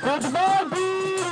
Good morning,